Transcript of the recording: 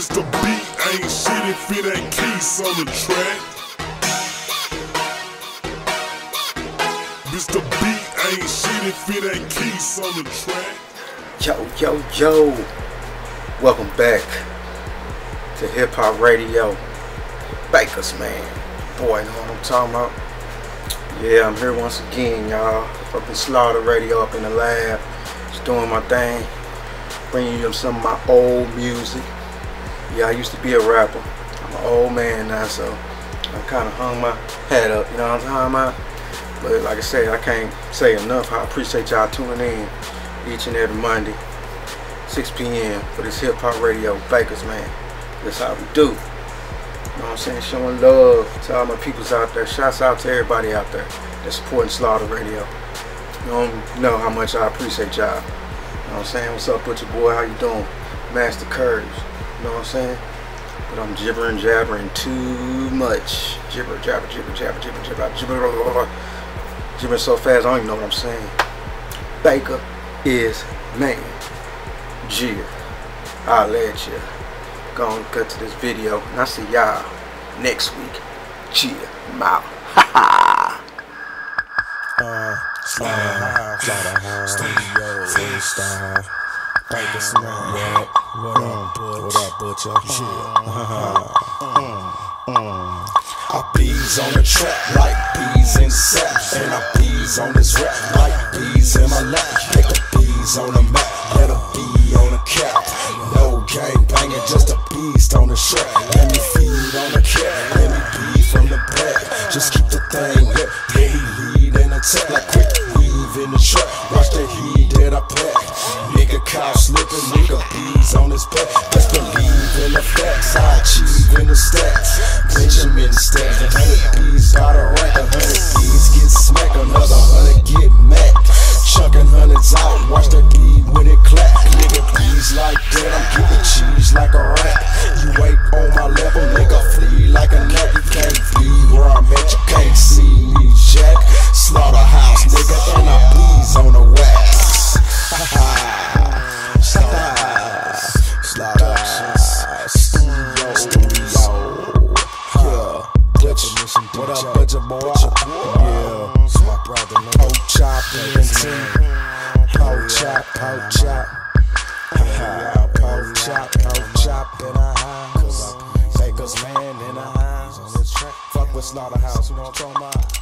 Mr. Beat ain't shit if it ain't Keys on the track. Mr. Beat ain't shit if it ain't Keys on the track. Yo, yo, yo. Welcome back to Hip Hop Radio. Baka'z Mann. Boy, know what I'm talking about? Yeah, I'm here once again, y'all. Up in Slaughda Radio, up in the lab. Just doing my thing. Bringing you some of my old music. Yeah, I used to be a rapper. I'm an old man now, so I kind of hung my head up, you know what I'm talking about? But like I said, I can't say enough. I appreciate y'all tuning in each and every Monday, 6 p.m. for this hip hop radio. Baka'z Mann. That's how we do. You know what I'm saying? Showing love to all my peoples out there. Shouts out to everybody out there that's supporting Slaughda Radio. You don't know how much I appreciate y'all. You know what I'm saying? What's up, Butcher Boy? How you doing? Master Curves. You know what I'm saying? But I'm gibbering, jabbering too much. Gibber, jabber, gibber, jabber, gibber, jabber, gibber, gibbering so fast I don't even know what I'm saying. Baker is man. Gia. I'll let you go and cut to this video. And I'll see y'all next week. Gia. I'm out. Ha ha. Slaughterhouse, studio, freestyle. Baker Smart, yeah. Mm, what up, Butch? What up, Butcher? I bees on the track like bees in sap, and I bees on this rap like bees in my lap. Pick a bees on the map, let a bee on the cap. No gang banging, just a beast on the track. Let me feed on the cat, let me be from the back. Just keep the thing lit, me lead and attack like quick weave in the trap. Watch the heat that I pack. Cow slipping, nigga bees on his back. Just believe in the facts, I achieve in the stats. Benjamin stacks, a hundred bees got a rack, a hundred bees get smacked, another hundred get macked. Chucking hundreds out, watch the studio. Yeah, what up, Butcher boy? Yeah. Pork chop. Pork chop, pork chop. Pork chop, pork chop in a house. Baka'z Mann in a house. Fuck with Slaughterhouse, you know what I'm talking about?